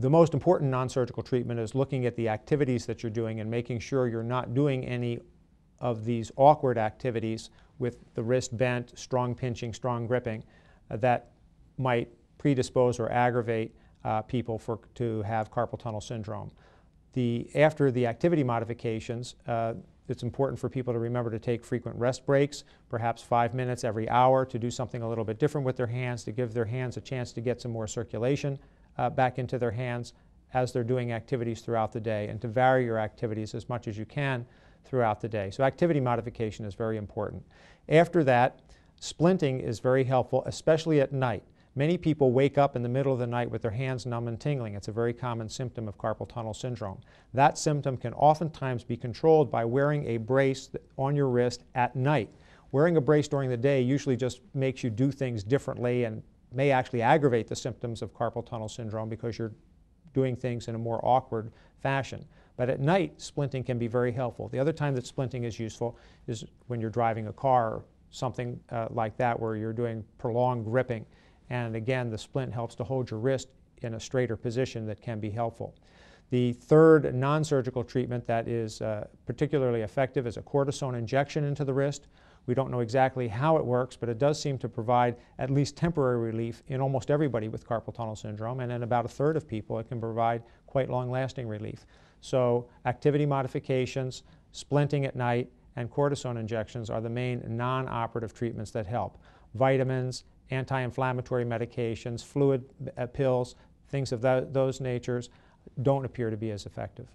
the most important non-surgical treatment is looking at the activities that you're doing and making sure you're not doing any of these awkward activities with the wrist bent, strong pinching, strong gripping uh, that might predispose or aggravate uh, people for, to have carpal tunnel syndrome. The, after the activity modifications, uh, it's important for people to remember to take frequent rest breaks, perhaps five minutes every hour to do something a little bit different with their hands, to give their hands a chance to get some more circulation uh, back into their hands as they're doing activities throughout the day, and to vary your activities as much as you can throughout the day. So activity modification is very important. After that, splinting is very helpful, especially at night. Many people wake up in the middle of the night with their hands numb and tingling. It's a very common symptom of carpal tunnel syndrome. That symptom can oftentimes be controlled by wearing a brace on your wrist at night. Wearing a brace during the day usually just makes you do things differently and may actually aggravate the symptoms of carpal tunnel syndrome because you're doing things in a more awkward fashion. But at night, splinting can be very helpful. The other time that splinting is useful is when you're driving a car or something uh, like that where you're doing prolonged gripping. And again, the splint helps to hold your wrist in a straighter position that can be helpful. The third non-surgical treatment that is uh, particularly effective is a cortisone injection into the wrist. We don't know exactly how it works, but it does seem to provide at least temporary relief in almost everybody with carpal tunnel syndrome, and in about a third of people it can provide quite long-lasting relief. So activity modifications, splinting at night, and cortisone injections are the main non-operative treatments that help. Vitamins, anti-inflammatory medications, fluid uh, pills, things of that, those natures don't appear to be as effective.